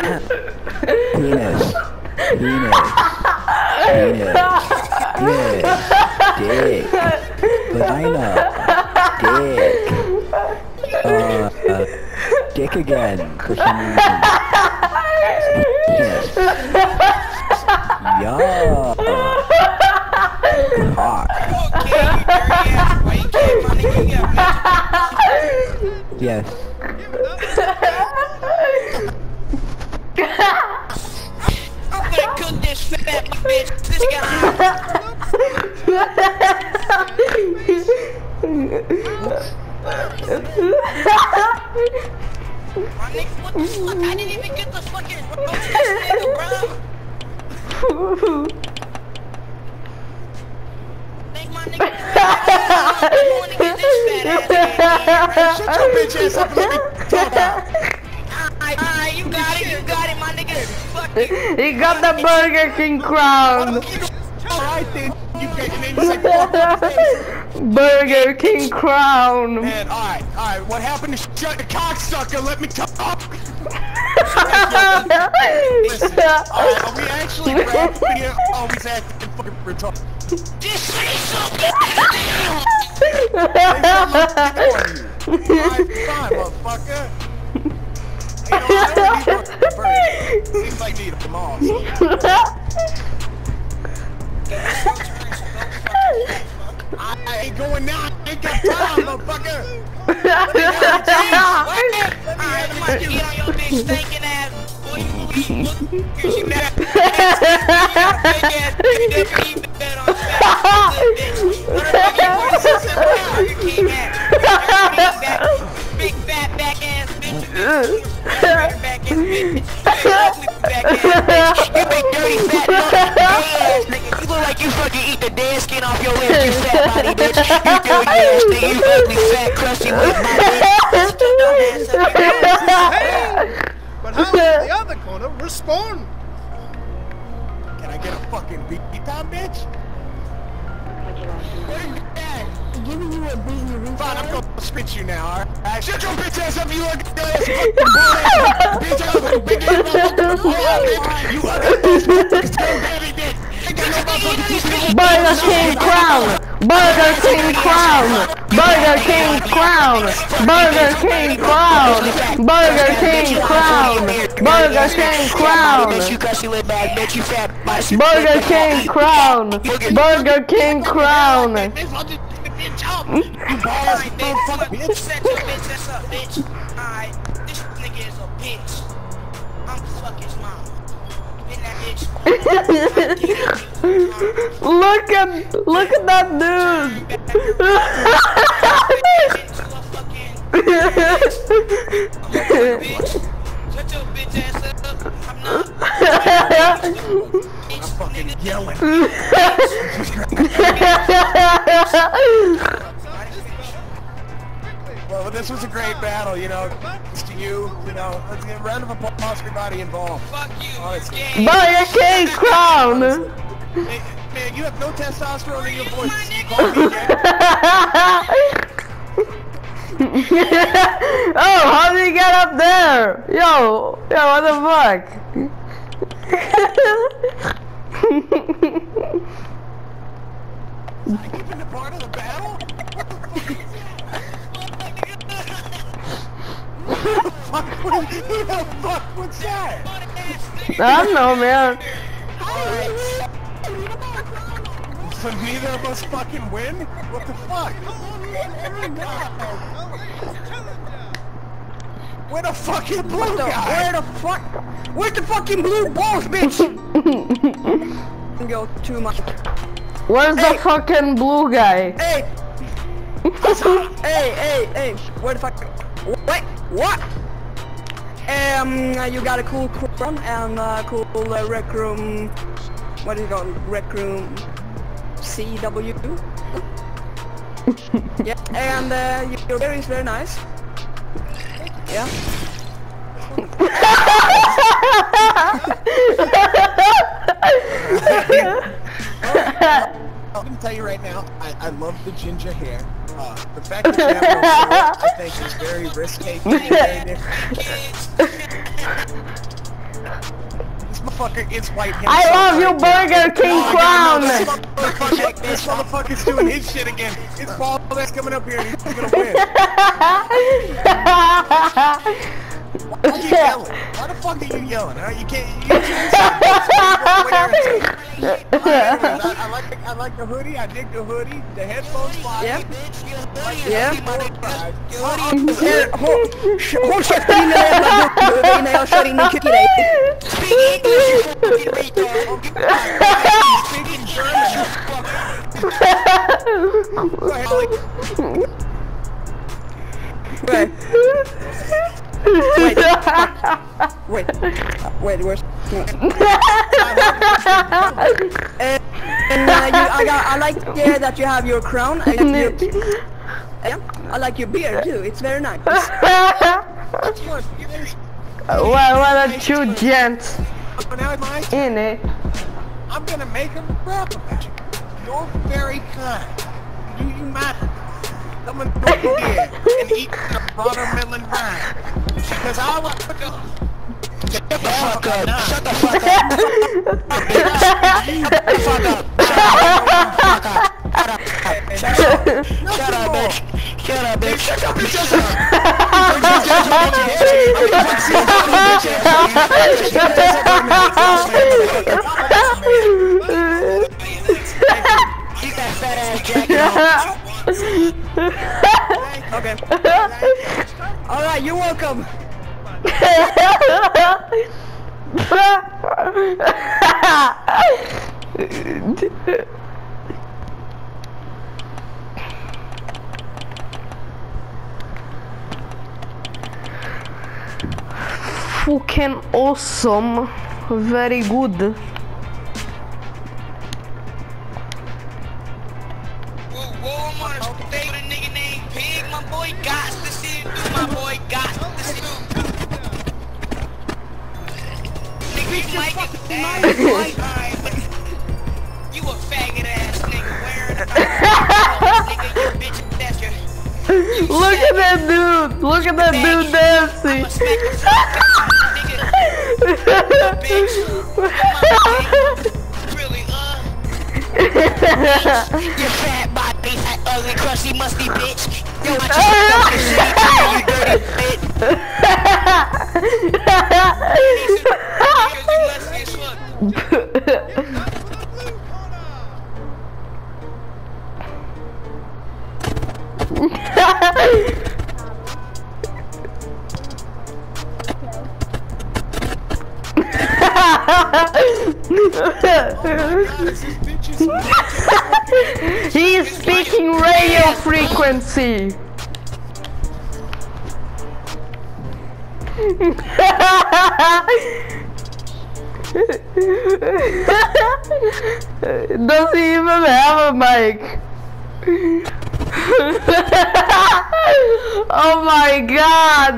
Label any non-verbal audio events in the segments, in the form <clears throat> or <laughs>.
Penis. Penis. Penis. Yes. Dick. Vagina. Dick. Uh, uh, dick again for some reason. Yeah. Yes. Fat Shut your bitch ass up and let me talk about. Alright, alright, you got it, you got it, my nigga. Fuck you. he got the Burger King crown. Alright then, you get your name is like fuck your <laughs> face. Burger King crown. Man, alright, alright, what happened to shut the cocksucker? Let me talk. <laughs> Listen, alright, are we actually <laughs> rapping here? Oh, he's acting fucking retarded. Just say something. Alright, fine, motherfucker. You know, I don't need no bird. Seems like need them all. so. I, I ain't going now. I ain't got time, motherfucker. Alright, I'm about to get on your big stinking ass. Boy, you look, you. Big ass, big ass, you bet on fat bitch. What the fuck you want to say? Wow, you king ass. Back ass bitch. Back ass bitch. Ugly back ass bitch. You big dirty fat ass nigga. You look like you fucking eat the dead skin off your lips, you fat body bitch. You dirty ass nigga. You ugly fat crusty with my bitch. Sit your dumb ass. Hey! But how does the other corner respond? Can I get a fucking beat time, bitch? Where you at? Giving you a beat in your roof. Fine, I'm gonna spit you now, alright? Shut your bitch ass up, you ugly ass fucking! <laughs> Bitch ass big ass motherfucker! You ugly ass baby bitch! Ain't got no Burger King crown. Burger King crown. Burger King crown. Burger King crown. Burger King crown. Burger King crown. Bitch, you cussy lit bag, bitch, you fat body. Burger King crown. Burger King crown. Hmm? Bitch, I'll just bitch up. Alright, bitch. Set your bitch ass up, bitch. Alright, this nigga is a bitch. I'm fuck his mom. Been that bitch. <laughs> Look at look at that dude. Shut your <laughs> bitch ass up. I'm not. <laughs> I'm fucking yelling. Great battle, you know. To you, you know. Let's get a round of applause for everybody involved. Fuck you. Honestly. Gay. Burger King crown. Hey, man, you have no testosterone in your voice. You call me gay. <laughs> oh, how did he get up there? Yo, yo, what the fuck? <laughs> Not even a part of the battle? What the fuck? What the? Who the fuck was that? I don't know, man. So neither of us fucking win? What the fuck? Where the fucking blue guy? Where the fuck? Where's the fucking blue balls, bitch? <laughs> Go too much. Where's the fucking blue guy? Hey! <laughs> hey, hey, hey! Where the fuck? Wait, what? Um, you got a cool crown and a cool uh, rec room. What is it called? Rec room CW. <laughs> yeah, and uh, your hair is very nice. Yeah. <laughs> <laughs> I'm gonna tell you right now, I, I love the ginger hair. Uh, the fact that you have no hair, I think is very risque and very different. This motherfucker is white. I himself love you. Burger King Oh, Crown. This motherfucker- this motherfucker's doing his shit again. It's Paul that's coming up here and he's gonna win. <laughs> Why are you <laughs> yelling? Why the fuck are you yelling? Huh? You can't. You can't I, <laughs> I like. The, I like the hoodie. I dig the hoodie. The headphones. Yeah. Like, Yeah. Fire. Här, håll, håll käften din jävla gubbhuvud innan jag kör in i dig. <laughs> Speak English, you fucking retard. Speaking German, you fucking- Go ahead, Ollie. Wait. Wait. Wait. Wait, where's... and <laughs> and uh, you, I, got, I like uh, that you have your crown. I like your, <laughs> yeah, I like your beard too. It's very nice. <laughs> Look, here's- well, well, two gents but now it's my in it. I'm gonna make a rap about you. You're very kind. Do you mind coming over here and eating a watermelon vine? Because I want to go. Shut the fuck up. Shut the fuck up. Shut the fuck up. Shut Fucking awesome. Very good. You might get Alright, but You a faggot ass nigga wearing a nigga, you bitch, Look at that dude. Look at that dude dancing. your. Bitch. Fat body, fat ugly, crusty, musty bitch. Yo, your fucking shit, you dirty bitch. Frequency. Does he even have a mic? oh my god!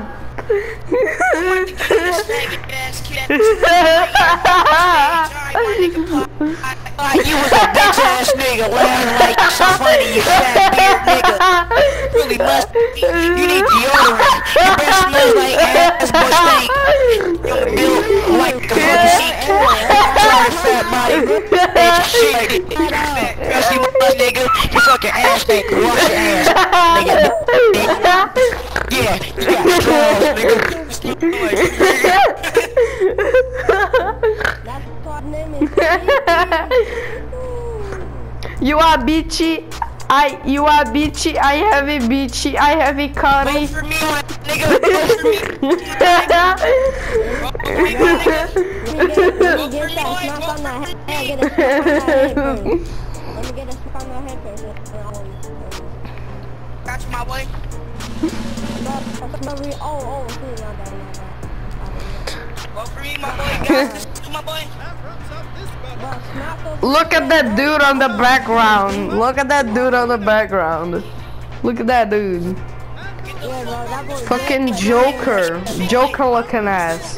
<laughs> Like you was a bitch ass nigga wearing like so funny, you fat beard nigga. Really must. You You are bitchy. I you are bitchy. I have a bitchy. I have a Vote curry. for me, nigga. Vote for me. Vote for nigga. Let me get that on the head. Get a smack on the head first. Let me get a smack on the head first. and I'll, Got you my way. but- but we- Oh, oh, oh Look at that dude on the background. Look at that dude on the background. Look at that dude. Fucking Joker. Joker looking ass.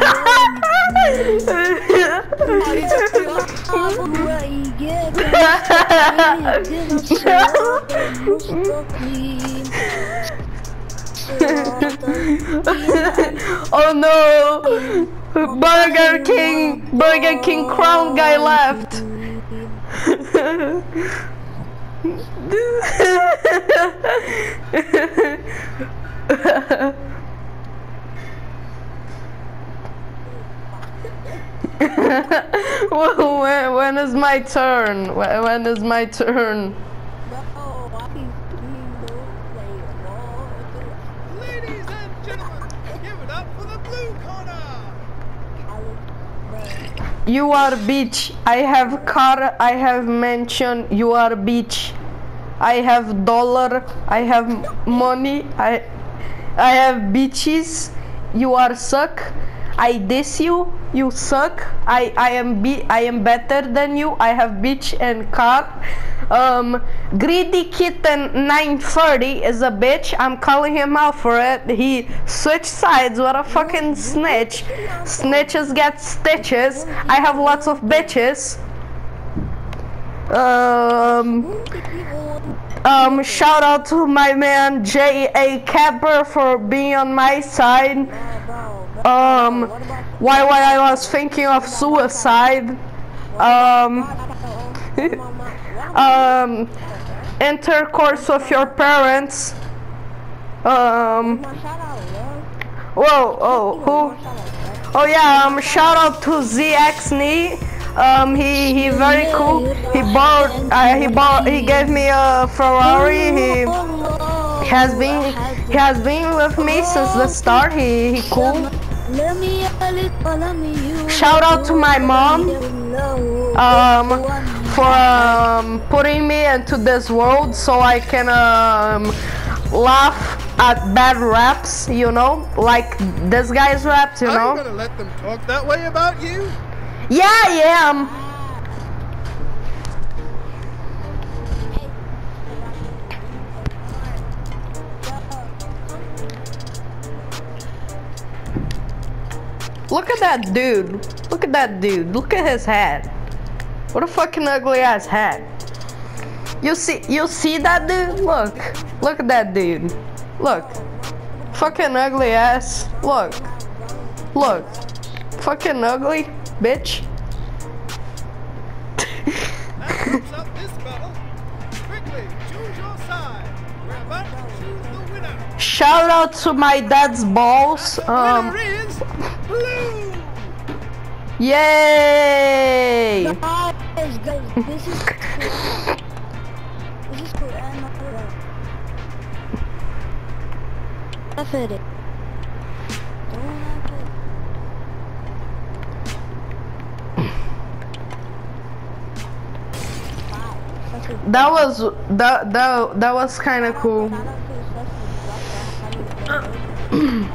<laughs> Oh no! Burger King, Burger King crown guy left. <laughs> <laughs> when, when is my turn? When, when is my turn? Ladies and gentlemen, give it up for the blue corner. You are bitch. I have car. I have mentioned you are bitch. I have dollar. I have money. I I have bitches. You are suck. I diss you. You suck. I I am be I am better than you. I have bitch and car. Um, greedy kitten 930 is a bitch. I'm calling him out for it. He switched sides. What a fucking snitch. Snitches get stitches. I have lots of bitches. Um, um, shout out to my man J.A. Capper for being on my side. Um, why, why I was thinking of suicide. Um, <laughs> um, intercourse with your parents. Um, whoa, oh, who? Oh yeah, um, shout out to ZXNE. Um, he he very cool. He bought, uh, he bought, he gave me a Ferrari. He has been, he has been with me since the start. He he cool. Shout out to my mom. Um, for um, putting me into this world so I can um, laugh at bad raps, you know, like this guy's raps, you Are you know. gonna let them talk that way about you? Yeah, I Look at that dude. Look at that dude. Look at his hat. What a fucking ugly ass hat. You see you see that dude? Look. Look at that dude. Look. Fucking ugly ass. Look. Look. Fucking ugly, bitch. <laughs> Shout out to my dad's balls. Um. Yay! Guys, guys, this is cool. This is cool. I'm not cool. I've heard it. Don't have it. Wow, That was that that that was kind of cool. <clears throat>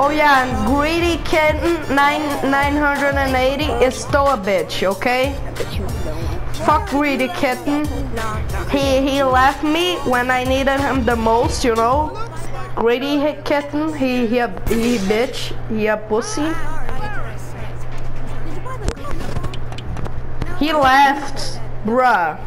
Oh yeah, and greedy kitten mm, nine nine hundred and eighty is still a bitch. Okay. Fuck greedy kitten. Mm. He he left me when I needed him the most. You know. Greedy kitten. Mm, he he a he bitch. He a pussy. He left, bruh.